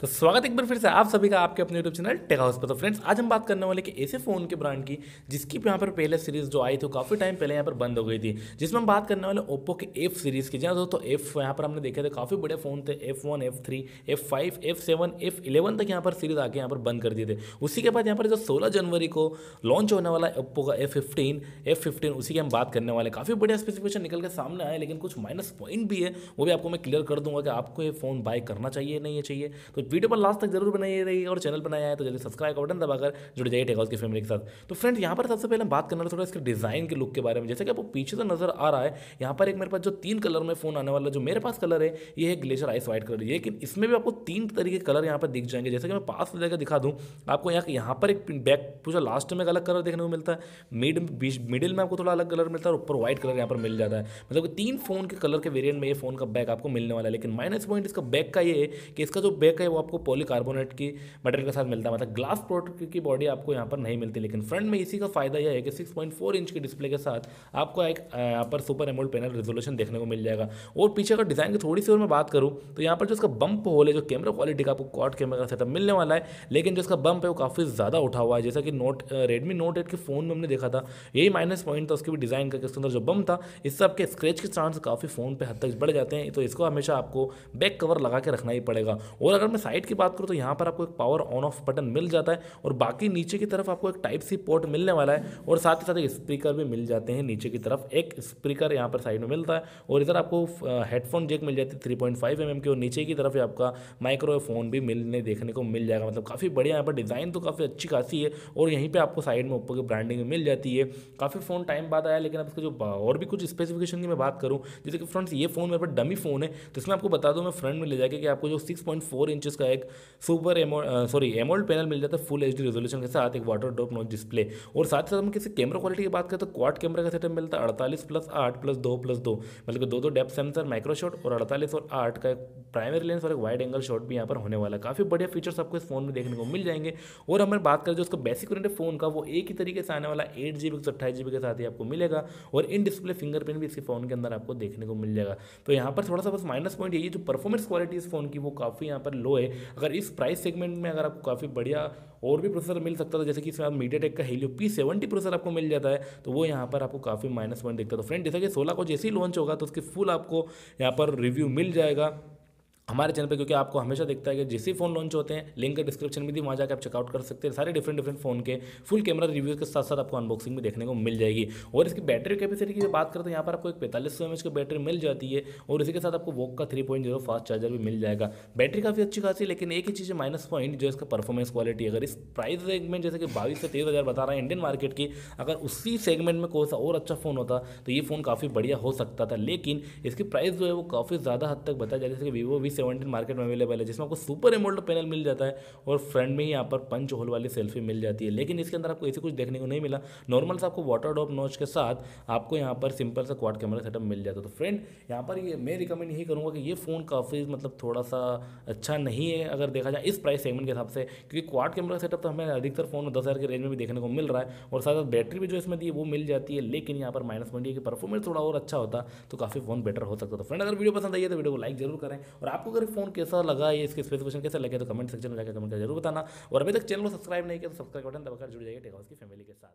तो स्वागत एक बार फिर से आप सभी का आपके अपने यूट्यूब चैनल टेक हाउस पर। तो फ्रेंड्स आज हम बात करने वाले कि ऐसे फ़ोन के ब्रांड की, जिसकी यहाँ पर पहले सीरीज़ जो आई थी काफ़ी टाइम पहले यहाँ पर बंद हो गई थी, जिसमें हम बात करने वाले ओप्पो के एफ़ सीरीज़ की। जहाँ दोस्तों एफ़ यहाँ पर हमने देखे थे, काफ़ी बड़े फ़ोन थे F one F three F five F seven F eleven तक यहाँ पर सीरीज़ आके यहाँ पर बंद कर दिए थे। उसी के बाद यहाँ पर जो सोलह जनवरी को लॉन्च होने वाला ओप्पो का एफ़ फिफ्टीन एफ़ फिफ्टीन उसी की हम बात करने वाले। काफ़ी बढ़िया स्पेसिफिकेशन निकल के सामने आए लेकिन कुछ माइनस पॉइंट भी है, वो भी आपको मैं क्लियर कर दूँगा कि आपको ये फ़ोन बाय करना चाहिए, नहीं चाहिए। तो वीडियो पर लास्ट तक ज़रूर बनाई रही और चैनल बनाया है तो जल्दी सब्सक्राइब का बटन दबाकर जुड़ जाइए टेकॉस की फैमिली के साथ। तो फ्रेंड यहाँ पर सबसे पहले बात करना थोड़ा इसके डिज़ाइन के लुक के बारे में। जैसे कि आपको पीछे से नज़र आ रहा है, यहाँ पर एक मेरे पास जो तीन कलर में फ़ोन आने वाला, जो मेरे पास कलर है, ये है ग्लेशियर आइस व्हाइट कलर लेकिन इसमें भी आपको तीन तरीके कलर यहाँ पर दिख जाएँगे। जैसे कि मैं पास लेकर दिखा दूँ, आपको यहाँ यहाँ पर एक बैक पूछा लास्ट में अलग कलर देखने को मिलता है मिड मिडिल में आपको थोड़ा अलग कलर मिलता है और ऊपर व्हाइट कलर यहाँ पर मिल जाता है। मतलब कि तीन फ़ोन के कलर के वेरियंट में ये फ़ोन का बैक आपको मिलने वाला है। लेकिन माइनस पॉइंट इसका बैक का ये है कि इसका जो बैक है वो आपको पॉलीकार्बोनेट की मटेरियल के साथ मिलता है। मतलब ग्लास प्रोडक्ट की बॉडी आपको यहाँ पर नहीं मिलती। लेकिन फ्रंट में इसी का फ़ायदा यह है कि 6.4 इंच की डिस्प्ले के साथ आपको एक यहाँ पर सुपर एमोल्ड पैनल रेजोल्यूशन देखने को मिल जाएगा। और पीछे का डिज़ाइन की थोड़ी सी और मैं बात करूँ तो यहाँ पर जो इसका बम्प होल है, जो कैमरा क्वालिटी का आपको क्वाड कैमरा का सेटअप मिलने वाला है, लेकिन जो इसका बम्प है वो काफ़ी ज़्यादा उठा हुआ है। जैसा कि नोट रेडमी नोट एट के फ़ोन में हमने देखा था, यही माइनस पॉइंट था उसके भी डिज़ाइन का इसके अंदर जो बम था इससे आपके स्क्रैच के चांस काफ़ी फ़ोन पर हद तक बढ़ जाते हैं। तो इसको हमेशा आपको बैक कवर लगा के रखना ही पड़ेगा। और अगर मैं साइड की बात करूँ तो यहाँ पर आपको एक पावर ऑन ऑफ़ बटन मिल जाता है और बाकी नीचे की तरफ़ आपको एक टाइप सी पोर्ट मिलने वाला है और साथ ही साथ स्पीकर भी मिल जाते हैं नीचे की तरफ़। एक स्पीकर यहाँ पर साइड में मिलता है और इधर आपको हेडफोन जेक मिल जाती है थ्री पॉइंट फाइव एम की और नीचे की तरफ़ आपका माइक्रोफोन भी मिलने, देखने को मिल जाएगा। मतलब काफ़ी बढ़िया यहाँ पर डिज़ाइन तो काफ़ी अच्छी खासी है और यहीं पर आपको साइड में ऊपर की ब्रांडिंग मिल जाती है। काफ़ी फ़ोन टाइम बाद आया लेकिन अब इसका जो और भी कुछ स्पेसिफिकेशन की मैं बात करूँ, जैसे कि फ्रेंड्स ये फ़ोन मेरे पर डमी फ़ोन है तो इसमें आपको बता दूँ, मैं फ्रंट में ले जाके कि आपको जो सिक्स पॉइंट फोर इंचज़ का एक super AMO sorry AMOLED panel मिल जाता है फुल एच डी रेजोल्यूशन के साथ, एक वाटर ड्रॉप नोच डिस्प्ले और साथ ही साथ हम किसी कैमरा क्वालिटी की बात करें तो क्वाड कैमरा का सेटअप मिलता है अड़तालीस प्लस आठ प्लस दो प्लस दो. मतलब दो दो डेप सेंसर माइक्रो शॉट और अड़तालीस और आठ का एक प्राइमरी लेंस और एक वाइड एंगल शॉट भी यहाँ पर होने वाला है। काफ़ी बढ़िया फीचर्स आपको इस फ़ोन में देखने को मिल जाएँगे। और हमें बात करें जो उसका बेसिक वेरियंट फ़ोन का, वो एक ही तरीके से आने वाला एट जी बी अट्ठाईस जी के साथ ही आपको मिलेगा। और इन डिस्प्ले फिंगरप्रिंट भी इसके फ़ोन के अंदर आपको देखने को मिल जाएगा। तो यहाँ पर थोड़ा सा बस माइनस पॉइंट यही जो परफॉर्मेंस क्वालिटी इस फ़ोन की, वो काफ़ी यहाँ पर लो है। अगर इस प्राइस सेगमेंट में अगर आपको काफ़ी बढ़िया और भी प्रोसेसर मिल सकता था, जैसे कि इसमें आप मीडिया टेक का हेलियो पी सेवेंटी प्रोसेसर आपको मिल जाता है तो वो यहाँ पर आपको काफ़ी माइनस पॉइंट दिखता है। तो फ्रेंड जैसे कि सोलह को जैसे ही लॉन्च होगा तो उसके फुल आपको यहाँ पर रिव्यू मिल जाएगा। हमारे चैनल पे, क्योंकि आपको हमेशा दिखता है कि जिस फ़ोन लॉन्च होते हैं लिंक डिस्क्रिप्शन में भी वहाँ जाकर आप चेकआउट कर सकते हैं। सारे डिफरेंट डिफरेंट फ़ोन के फुल कैमरा रिव्यूज़ के साथ साथ आपको अनबॉक्सिंग भी देखने को मिल जाएगी। और इसकी बैटरी कैपेसिटी की बात करते हैं यहाँ पर आपको एक पैंतालीस सौ की बैटरी मिल जाती है और इसी के साथ आपको वोक का थ्री फास्ट चार्जर भी मिल जाएगा। बैटरी काफ़ी अच्छी खासी, लेकिन एक ही चीज़ है माइनस पॉइंट जो इसका परफॉर्मेंस क्वालिटी अगर इस प्राइस सेगमेंट जैसे कि बाईस से तेईस हज़ार बता रहा है इंडियन मार्केट की, अगर उसी सेगमेंट में कोई सा और अच्छा फ़ोन होता तो ये फ़ोन काफ़ी बढ़िया हो सकता था। लेकिन इसकी प्राइस जो है वो काफ़ी ज़्यादा हद तक बताया जाए जैसे कि वीवो वी सेवेंटीन मार्केट में अवेलेबल है, जिसमें आपको सुपर एमोल्ड पैनल मिल जाता है और फ्रंट में ही यहाँ पर पंच होल वाली सेल्फी मिल जाती है। लेकिन इसके अंदर आपको ऐसे कुछ देखने को नहीं मिला। नॉर्मल से आपको वाटर ड्रॉप नोच के साथ आपको यहाँ पर सिंपल सा क्वाड कैमरा सेटअप मिल जाता है। तो फ्रेंड यहाँ पर ये मैं रिकमेंड यही करूँगा कि ये फ़ोन काफ़ी मतलब थोड़ा सा अच्छा नहीं है, अगर देखा जाए इस प्राइस सेगमेंट के हिसाब से, क्योंकि क्वाड कैमरा सेटअप तो हमें अधिकतर फ़ोन दस हज़ार के रेंज में भी देखने को मिल रहा है और साथ साथ बैटरी भी जो इसमें दी है, वो मिल जाती है। लेकिन यहाँ पर माइनस पॉइंट की परफॉर्मेंस थोड़ा और अच्छा होता तो काफ़ी फ़ोन बेटर हो सकता। तो फ्रेंड अगर वीडियो पसंद आई है तो वीडियो को लाइक ज़रूर करें और आपको अगर फ़ोन कैसा लगा, ये इसके स्पेसिफिकेशन कैसे लगे तो कमेंट सेक्शन में जाकर कमेंट कर ज़रूर बताना। और अभी तक चैनल को सब्सक्राइब नहीं किया तो सब्सक्राइब बटन दबाकर जुड़ जाइए टेक की फैमिली के साथ।